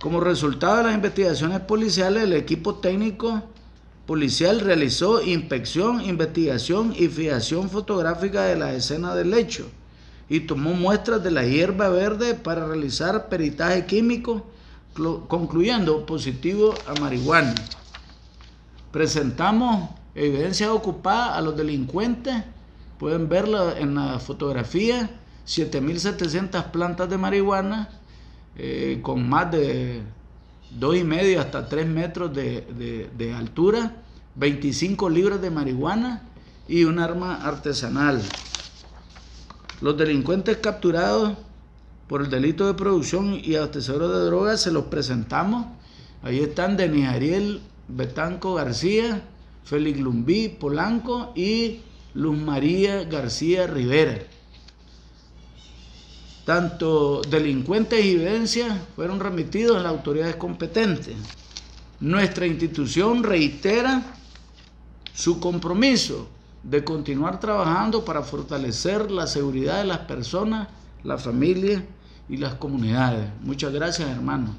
Como resultado de las investigaciones policiales, el equipo técnico policial realizó inspección, investigación y fijación fotográfica de la escena del hecho y tomó muestras de la hierba verde para realizar peritaje químico, concluyendo positivo a marihuana. Presentamos evidencia ocupada a los delincuentes, pueden verla en la fotografía, 7.700 plantas de marihuana eh, con más de 2,5 hasta 3 metros de, de altura, 25 libras de marihuana y un arma artesanal. Los delincuentes capturados por el delito de producción y abastecedor de drogas se los presentamos. Ahí están Denis Ariel Betanco García, Félix Lumbí Polanco y Luz María García Rivera. Tanto delincuentes y evidencias fueron remitidos a las autoridades competentes. Nuestra institución reitera su compromiso de continuar trabajando para fortalecer la seguridad de las personas, la familia y las comunidades. Muchas gracias, hermano.